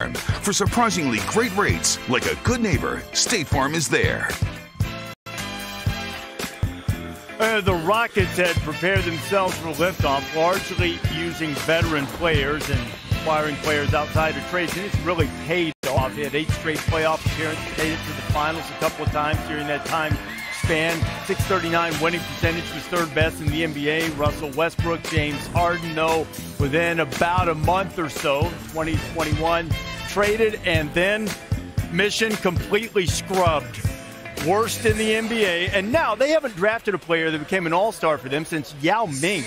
For surprisingly great rates, like a good neighbor, State Farm is there. Uh, the Rockets had prepared themselves for liftoff, largely using veteran players and acquiring players outside of trades, and it's really paid off. He had eight straight playoff appearances, made it to the finals a couple of times during that time span. 639 winning percentage was third best in the NBA. Russell Westbrook, James Harden, though, within about a month or so, 2021, traded and then mission completely scrubbed. Worst in the NBA, and now they haven't drafted a player that became an all star for them since Yao Ming.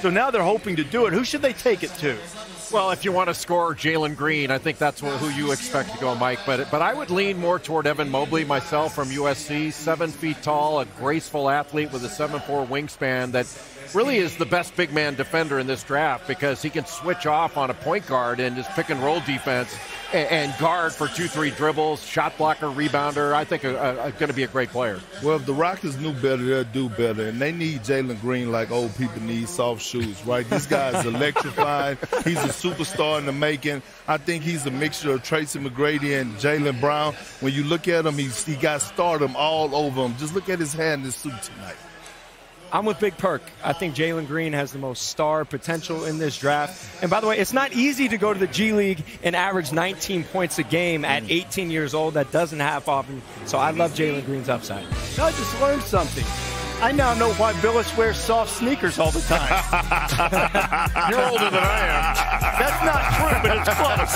So now they're hoping to do it. Who should they take it to? Well, if you want to score Jalen Green, I think that's who you expect to go, Mike. But but I would lean more toward Evan Mobley myself from USC, seven feet tall, a graceful athlete with a seven-four wingspan that really is the best big man defender in this draft because he can switch off on a point guard and his pick and roll defense and, guard for two, three dribbles, shot blocker, rebounder. I think going to be a great player. Well, if the Rockets knew better, they'll do better. And they need Jalen Green like old people need soft shoes, right? This guy is electrifying. he's a superstar in the making. I think he's a mixture of Tracy McGrady and Jaylen Brown. When you look at him, he's, he got stardom all over him. Just look at his hand in the suit tonight. I'm with Big Perk. I think Jalen Green has the most star potential in this draft. And by the way, it's not easy to go to the G League and average 19 points a game at mm. 18 years old. That doesn't happen often. So I love Jalen Green's upside. I just learned something. I now know why Bilas wears soft sneakers all the time. You're older than I am. That's not true, but it's close.